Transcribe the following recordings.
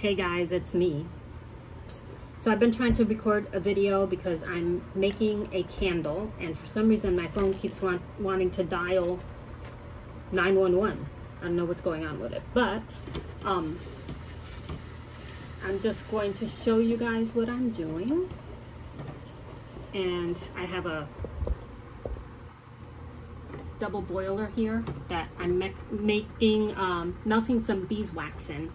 Hey guys, it's me. So I've been trying to record a video because I'm making a candle and for some reason my phone keeps want, wanting to dial 911. I don't know what's going on with it, but um, I'm just going to show you guys what I'm doing. And I have a double boiler here that I'm making, um, melting some beeswax in.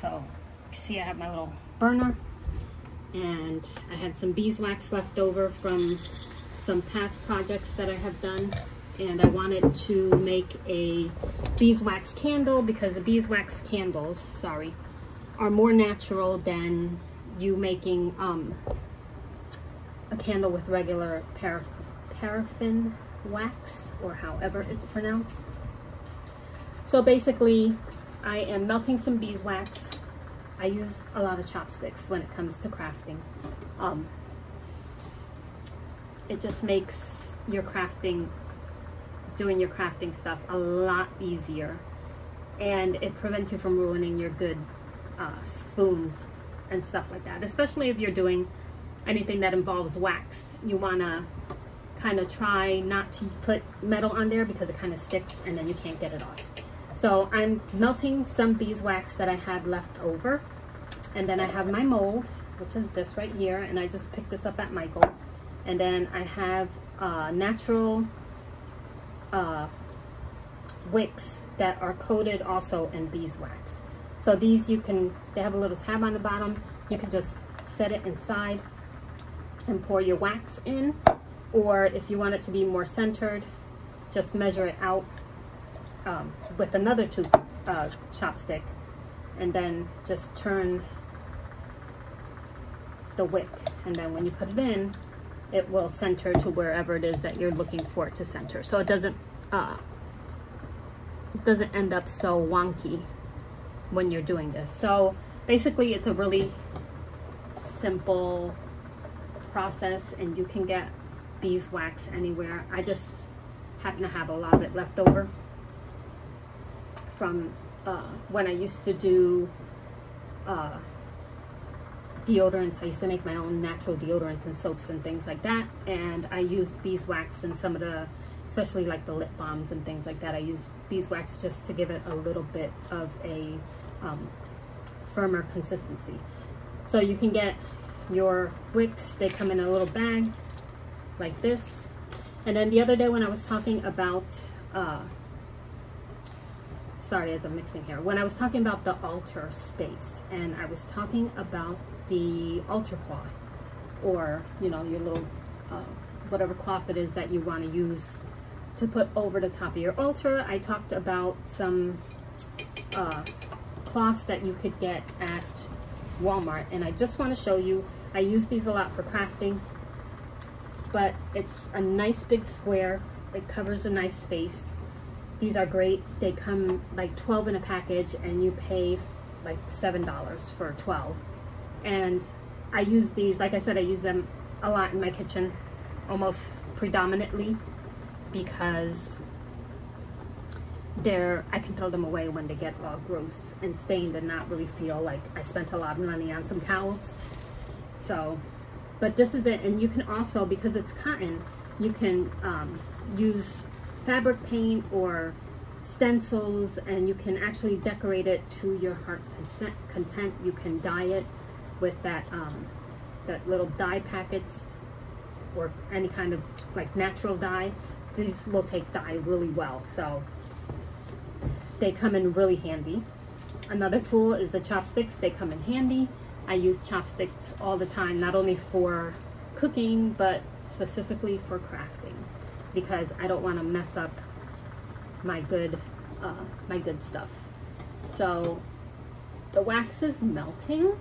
So, see I have my little burner and I had some beeswax left over from some past projects that I have done and I wanted to make a beeswax candle because the beeswax candles, sorry, are more natural than you making um, a candle with regular paraff paraffin wax or however it's pronounced. So basically, I am melting some beeswax. I use a lot of chopsticks when it comes to crafting. Um, it just makes your crafting, doing your crafting stuff a lot easier. And it prevents you from ruining your good uh, spoons and stuff like that. Especially if you're doing anything that involves wax. You want to kind of try not to put metal on there because it kind of sticks and then you can't get it off. So I'm melting some beeswax that I had left over. And then I have my mold, which is this right here. And I just picked this up at Michael's. And then I have uh, natural uh, wicks that are coated also in beeswax. So these you can, they have a little tab on the bottom. You can just set it inside and pour your wax in or if you want it to be more centered, just measure it out um, with another tooth uh, chopstick and then just turn the wick and then when you put it in it will center to wherever it is that you're looking for it to center so it doesn't uh, it doesn't end up so wonky when you're doing this so basically it's a really simple process and you can get beeswax anywhere. I just happen to have a lot of it left over from uh, when I used to do uh, deodorants. I used to make my own natural deodorants and soaps and things like that. And I used beeswax and some of the, especially like the lip balms and things like that. I use beeswax just to give it a little bit of a um, firmer consistency. So you can get your wicks. They come in a little bag like this. And then the other day when I was talking about, uh, sorry as I'm mixing here, when I was talking about the altar space and I was talking about the altar cloth or, you know, your little, uh, whatever cloth it is that you want to use to put over the top of your altar. I talked about some uh, cloths that you could get at Walmart and I just want to show you I use these a lot for crafting but it's a nice big square. It covers a nice space. These are great. They come like 12 in a package and you pay like $7 for 12. And I use these, like I said, I use them a lot in my kitchen, almost predominantly because they're, I can throw them away when they get all gross and stained and not really feel like I spent a lot of money on some towels. So but this is it and you can also because it's cotton you can um, use fabric paint or stencils and you can actually decorate it to your heart's content you can dye it with that um, that little dye packets or any kind of like natural dye these will take dye really well so they come in really handy. Another tool is the chopsticks they come in handy. I use chopsticks all the time, not only for cooking, but specifically for crafting because I don't want to mess up my good, uh, my good stuff. So the wax is melting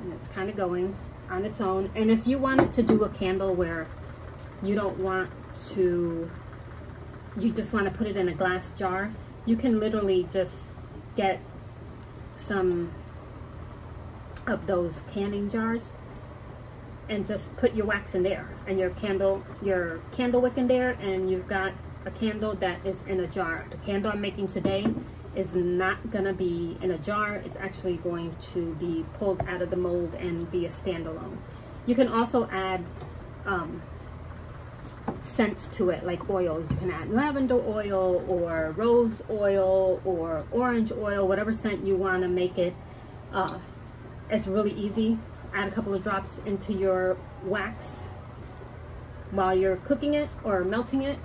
and it's kind of going on its own. And if you wanted to do a candle where you don't want to, you just want to put it in a glass jar, you can literally just get some of those canning jars and just put your wax in there and your candle your candle wick in there and you've got a candle that is in a jar. The candle I'm making today is not gonna be in a jar. It's actually going to be pulled out of the mold and be a standalone. You can also add um, scents to it, like oils. You can add lavender oil or rose oil or orange oil, whatever scent you wanna make it. Uh, it's really easy. Add a couple of drops into your wax while you're cooking it or melting it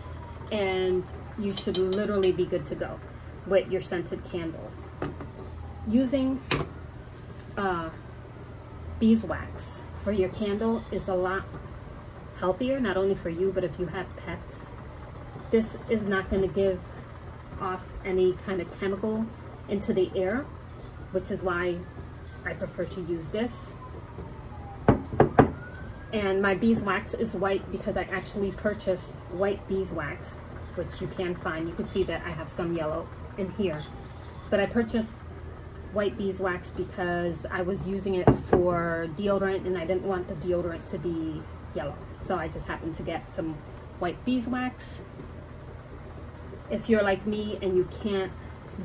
and you should literally be good to go with your scented candle. Using uh, beeswax for your candle is a lot healthier, not only for you, but if you have pets. This is not going to give off any kind of chemical into the air, which is why I prefer to use this. And my beeswax is white because I actually purchased white beeswax, which you can find. You can see that I have some yellow in here. But I purchased white beeswax because I was using it for deodorant and I didn't want the deodorant to be yellow. So I just happened to get some white beeswax. If you're like me and you can't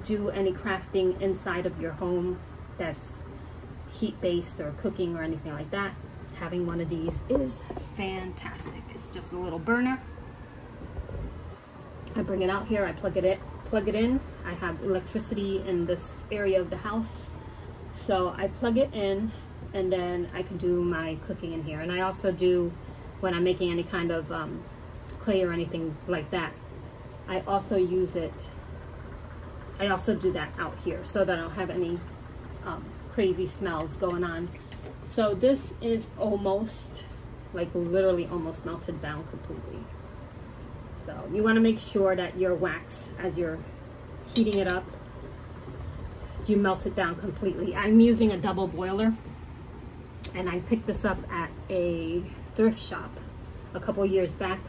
do any crafting inside of your home that's heat-based or cooking or anything like that, having one of these is fantastic. It's just a little burner. I bring it out here, I plug it in, plug it in. I have electricity in this area of the house. So I plug it in and then I can do my cooking in here. And I also do, when I'm making any kind of um, clay or anything like that, I also use it, I also do that out here so that I don't have any um, crazy smells going on so this is almost, like literally almost melted down completely. So you want to make sure that your wax, as you're heating it up, you melt it down completely. I'm using a double boiler and I picked this up at a thrift shop a couple years back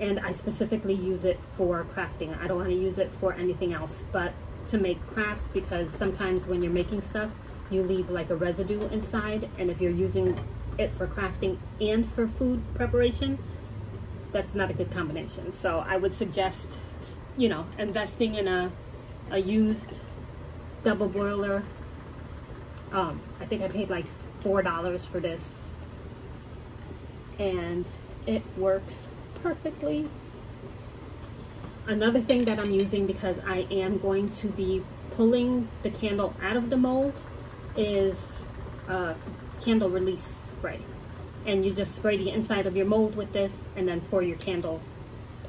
and I specifically use it for crafting. I don't want to use it for anything else but to make crafts because sometimes when you're making stuff you leave like a residue inside and if you're using it for crafting and for food preparation that's not a good combination so I would suggest you know investing in a, a used double boiler. Um, I think I paid like four dollars for this. And it works perfectly. Another thing that I'm using because I am going to be pulling the candle out of the mold is a candle release spray. And you just spray the inside of your mold with this and then pour your candle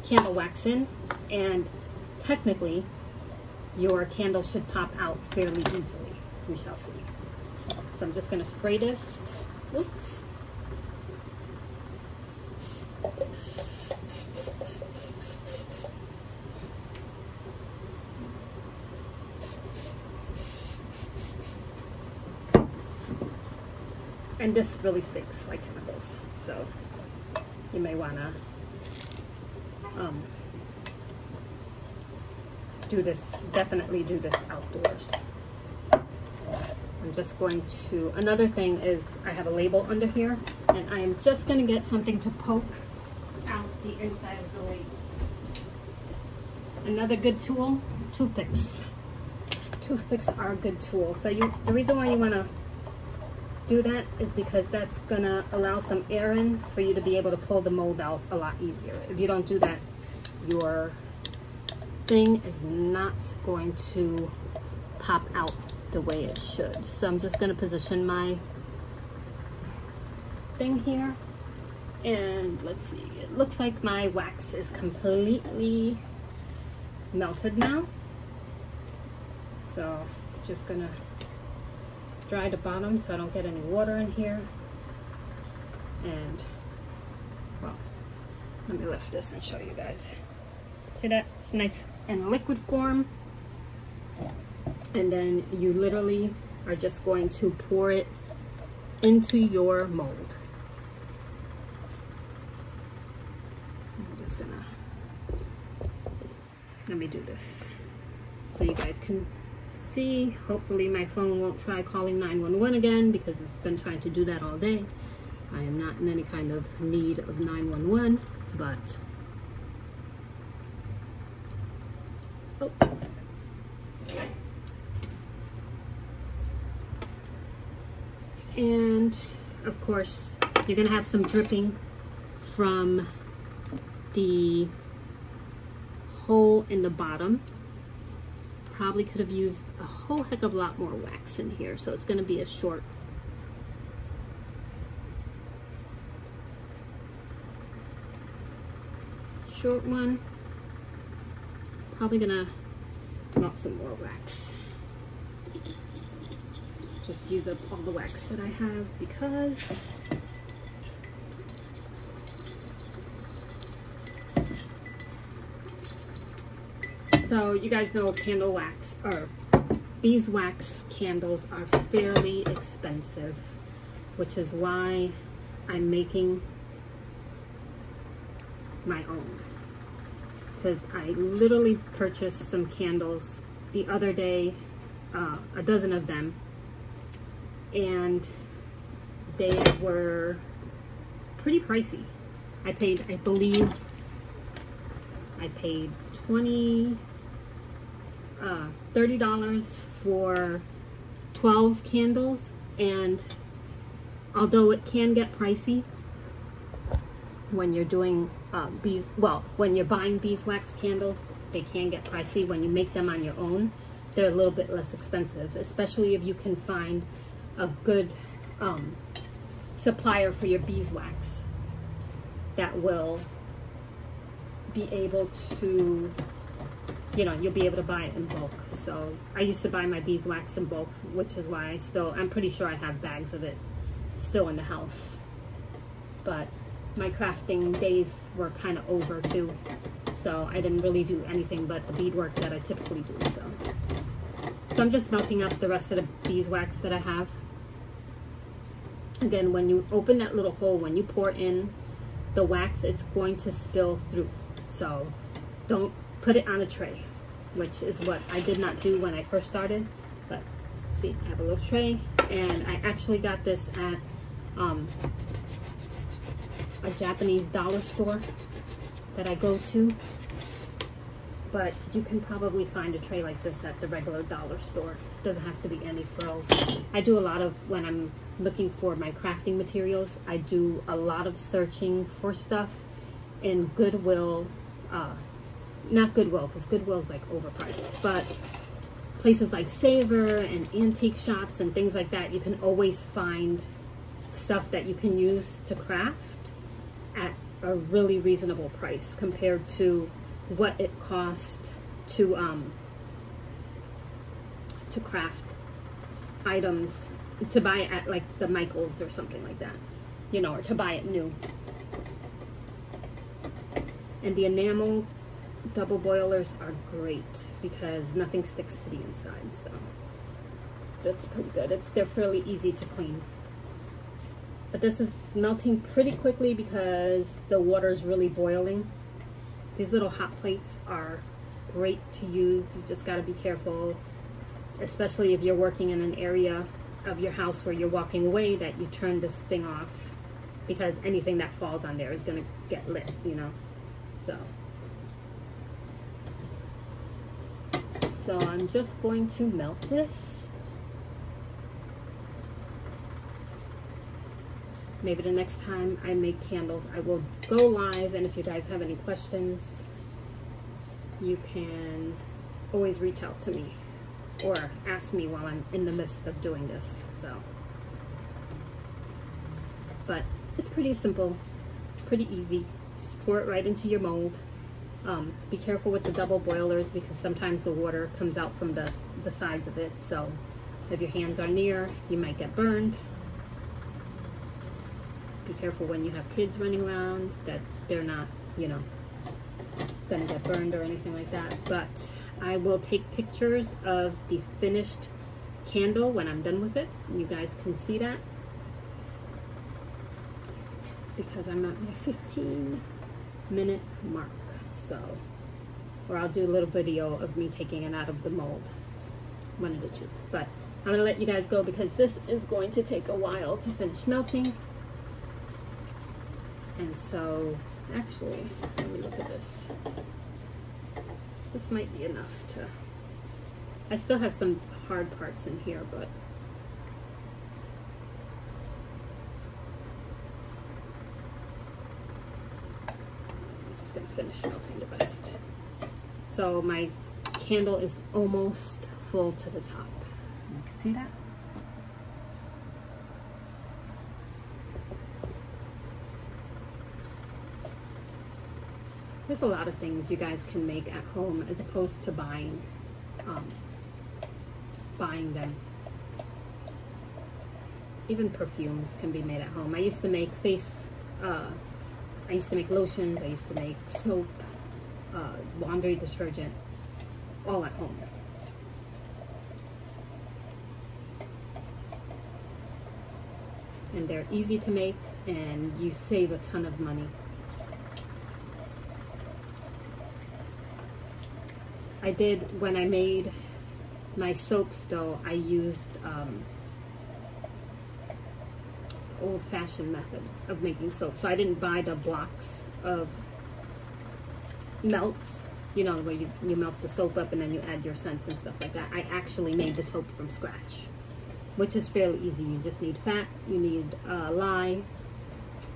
candle wax in. And technically, your candle should pop out fairly easily. We shall see. So I'm just going to spray this. Oops. and this really stinks like chemicals so you may want to um, do this definitely do this outdoors. I'm just going to another thing is I have a label under here and I am just going to get something to poke out the inside of the label. Another good tool toothpicks. Toothpicks are a good tool. So you the reason why you want to do that is because that's gonna allow some air in for you to be able to pull the mold out a lot easier. If you don't do that, your thing is not going to pop out the way it should. So I'm just gonna position my thing here. And let's see, it looks like my wax is completely melted now. So just gonna dry the bottom so I don't get any water in here. And, well, let me lift this and show you guys. See that? It's nice and liquid form. And then you literally are just going to pour it into your mold. I'm just gonna, let me do this so you guys can see. Hopefully my phone won't try calling 911 again because it's been trying to do that all day. I am not in any kind of need of 911, but... Oh. And, of course, you're going to have some dripping from the hole in the bottom Probably could have used a whole heck of a lot more wax in here, so it's gonna be a short short one. Probably gonna melt some more wax. Just use up all the wax that I have because So you guys know candle wax or beeswax candles are fairly expensive, which is why I'm making my own. Because I literally purchased some candles the other day, uh, a dozen of them, and they were pretty pricey. I paid, I believe, I paid 20 uh, $30 for 12 candles and although it can get pricey when you're doing uh, bees well when you're buying beeswax candles they can get pricey when you make them on your own. They're a little bit less expensive especially if you can find a good um, supplier for your beeswax that will be able to you know, you'll be able to buy it in bulk. So I used to buy my beeswax in bulk, which is why I still, I'm pretty sure I have bags of it still in the house. But my crafting days were kind of over too. So I didn't really do anything but the beadwork that I typically do. So, so I'm just melting up the rest of the beeswax that I have. Again, when you open that little hole, when you pour in the wax, it's going to spill through. So don't put it on a tray, which is what I did not do when I first started. But see, I have a little tray, and I actually got this at um, a Japanese dollar store that I go to. But you can probably find a tray like this at the regular dollar store. Doesn't have to be any frills. I do a lot of, when I'm looking for my crafting materials, I do a lot of searching for stuff in Goodwill, uh, not Goodwill, because Goodwill's like overpriced, but places like Savers and antique shops and things like that, you can always find stuff that you can use to craft at a really reasonable price compared to what it costs to um, to craft items to buy at like the Michaels or something like that, you know, or to buy it new. And the enamel double boilers are great because nothing sticks to the inside so that's pretty good. It's they're fairly easy to clean. But this is melting pretty quickly because the water is really boiling. These little hot plates are great to use. You just got to be careful especially if you're working in an area of your house where you're walking away that you turn this thing off because anything that falls on there is going to get lit you know? So So I'm just going to melt this. Maybe the next time I make candles, I will go live. And if you guys have any questions, you can always reach out to me or ask me while I'm in the midst of doing this. So, but it's pretty simple, pretty easy. Just pour it right into your mold. Um, be careful with the double boilers because sometimes the water comes out from the, the sides of it. So if your hands are near, you might get burned. Be careful when you have kids running around that they're not, you know, gonna get burned or anything like that. But I will take pictures of the finished candle when I'm done with it. You guys can see that because I'm at my 15 minute mark so or I'll do a little video of me taking it out of the mold. One of the two. But I'm gonna let you guys go because this is going to take a while to finish melting. And so actually let me look at this. This might be enough to I still have some hard parts in here but finish melting the rest. So my candle is almost full to the top. You can see that? There's a lot of things you guys can make at home as opposed to buying um, buying them. Even perfumes can be made at home. I used to make face, uh, I used to make lotions, I used to make soap, uh, laundry detergent, all at home. And they're easy to make and you save a ton of money. I did when I made my soaps though I used um, old-fashioned method of making soap so I didn't buy the blocks of melts you know where you, you melt the soap up and then you add your scents and stuff like that I actually made the soap from scratch which is fairly easy you just need fat you need uh, lye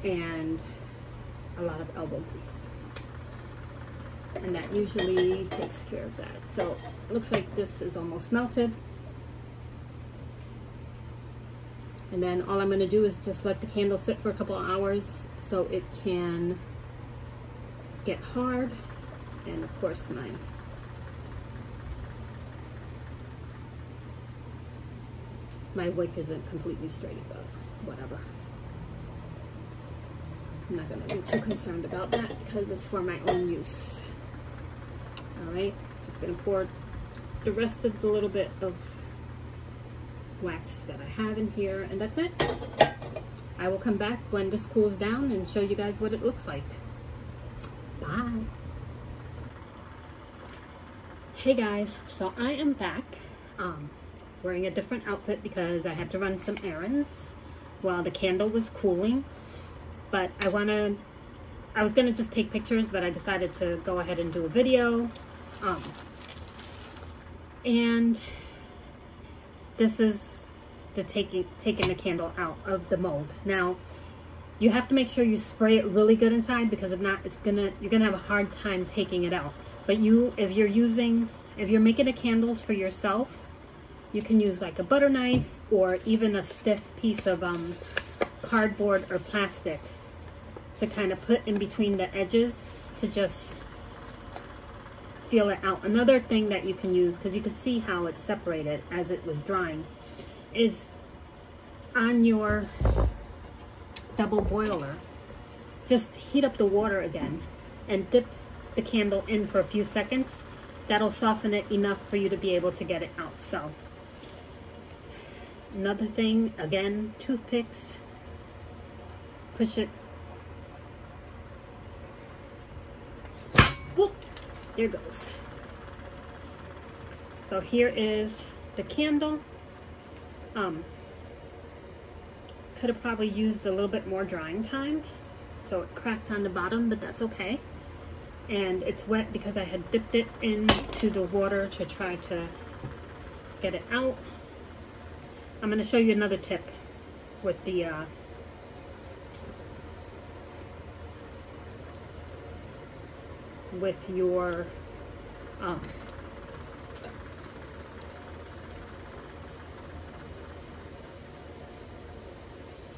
and a lot of elbow grease and that usually takes care of that. So looks like this is almost melted. And then all I'm going to do is just let the candle sit for a couple hours so it can get hard. And of course my my wick isn't completely straight, but whatever. I'm not going to be too concerned about that because it's for my own use. All right, just gonna pour the rest of the little bit of wax that I have in here, and that's it. I will come back when this cools down and show you guys what it looks like. Bye. Hey guys, so I am back um, wearing a different outfit because I had to run some errands while the candle was cooling. But I want to, I was to just take pictures, but I decided to go ahead and do a video um, and this is taking taking the candle out of the mold. Now, you have to make sure you spray it really good inside because if not, it's gonna you're gonna have a hard time taking it out. But you, if you're using, if you're making the candles for yourself, you can use like a butter knife or even a stiff piece of um, cardboard or plastic to kind of put in between the edges to just feel it out. Another thing that you can use, because you could see how it separated as it was drying, is on your double boiler, just heat up the water again and dip the candle in for a few seconds. That'll soften it enough for you to be able to get it out. So, another thing, again, toothpicks, push it Whoop, there goes. So here is the candle. Um, could have probably used a little bit more drying time. So it cracked on the bottom, but that's okay. And it's wet because I had dipped it into the water to try to get it out. I'm going to show you another tip with the uh, with your um,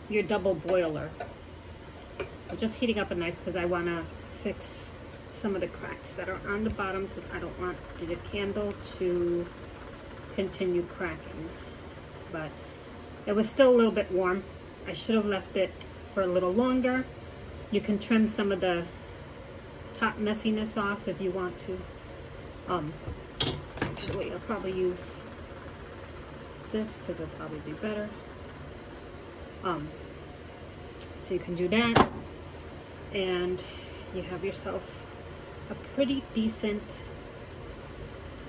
your double boiler. I'm just heating up a knife because I want to fix some of the cracks that are on the bottom because I don't want the candle to continue cracking. But it was still a little bit warm. I should have left it for a little longer. You can trim some of the top messiness off if you want to. Um, actually, I'll probably use this because it'll probably be better. Um, so you can do that, and you have yourself a pretty decent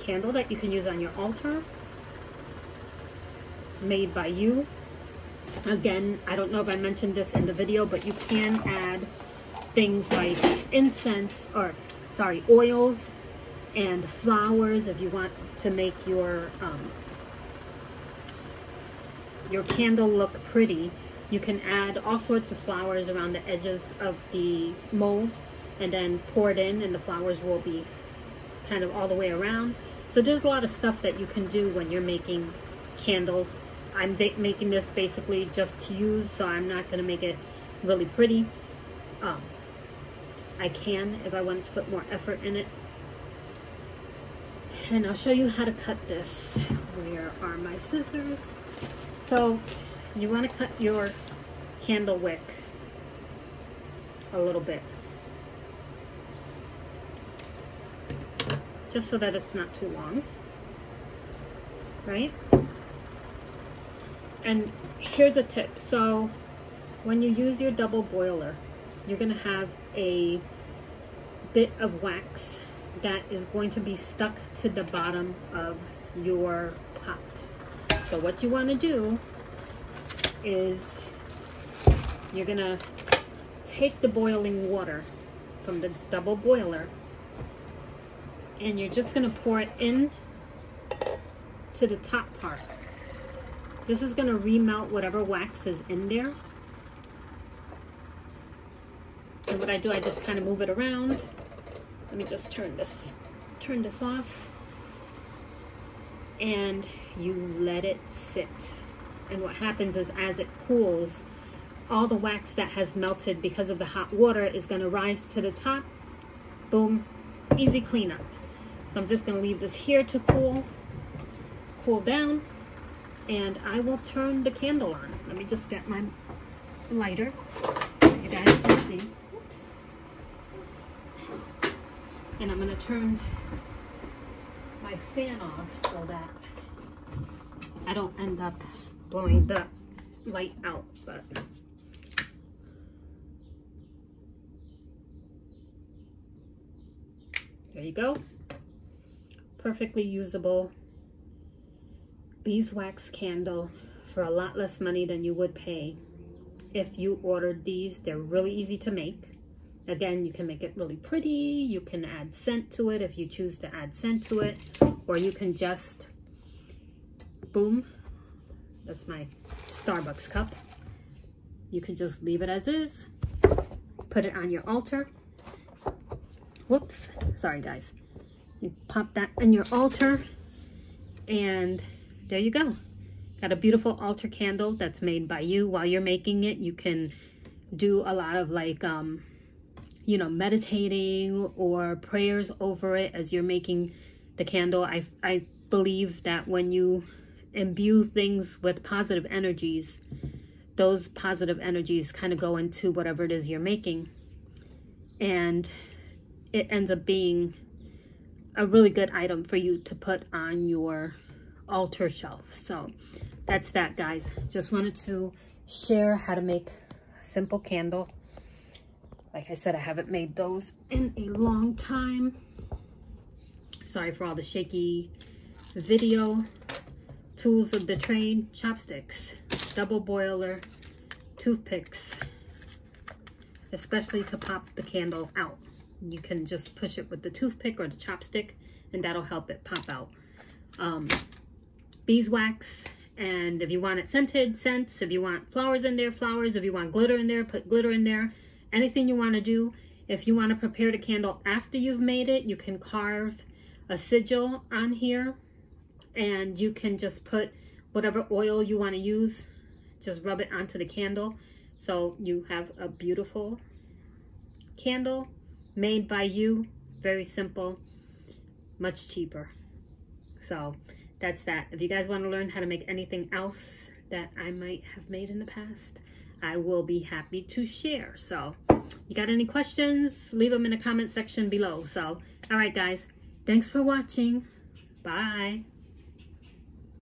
candle that you can use on your altar, made by you. Again, I don't know if I mentioned this in the video, but you can add things like incense or sorry oils and flowers if you want to make your um, your candle look pretty you can add all sorts of flowers around the edges of the mold and then pour it in and the flowers will be kind of all the way around. So there's a lot of stuff that you can do when you're making candles. I'm making this basically just to use, so I'm not going to make it really pretty. Um, I can if I wanted to put more effort in it. And I'll show you how to cut this. Where are my scissors? So you want to cut your candle wick a little bit. Just so that it's not too long. Right? And here's a tip. So when you use your double boiler, you're going to have a bit of wax that is going to be stuck to the bottom of your pot. So what you want to do is you're to take the boiling water from the double boiler and you're just to pour it in to the top part. This is to remelt whatever wax is in there. And what I do, I just kind of move it around. Let me just turn this, turn this off. And you let it sit. And what happens is as it cools, all the wax that has melted because of the hot water is going to rise to the top. Boom, easy cleanup. So I'm just going to leave this here to cool, cool down and I will turn the candle on. Let me just get my lighter so you guys can see. Oops. And I'm going to turn my fan off so that I don't end up blowing the light out. But there you go. Perfectly usable beeswax candle for a lot less money than you would pay if you ordered these. They're really easy to make. Again, you can make it really pretty. You can add scent to it if you choose to add scent to it. Or you can just, boom, that's my Starbucks cup. You can just leave it as is. Put it on your altar. Whoops, sorry guys. You pop that in your altar and there you go. Got a beautiful altar candle that's made by you. While you're making it, you can do a lot of like, um, you know, meditating or prayers over it as you're making the candle. I, I believe that when you imbue things with positive energies, those positive energies kind of go into whatever it is you're making. And it ends up being a really good item for you to put on your altar shelf. So that's that, guys. Just wanted to share how to make a simple candle. Like I said, I haven't made those in a long time. Sorry for all the shaky video. Tools of the trade, chopsticks, double boiler, toothpicks, especially to pop the candle out. You can just push it with the toothpick or the chopstick and that'll help it pop out. Um, beeswax. And if you want it scented, scents. If you want flowers in there, flowers. If you want glitter in there, put glitter in there. Anything you want to do. If you want to prepare the candle after you've made it, you can carve a sigil on here. And you can just put whatever oil you want to use. Just rub it onto the candle. So you have a beautiful candle made by you. Very simple. Much cheaper. So that's that. If you guys want to learn how to make anything else that I might have made in the past, I will be happy to share. So you got any questions, leave them in the comment section below. So, all right, guys, thanks for watching. Bye.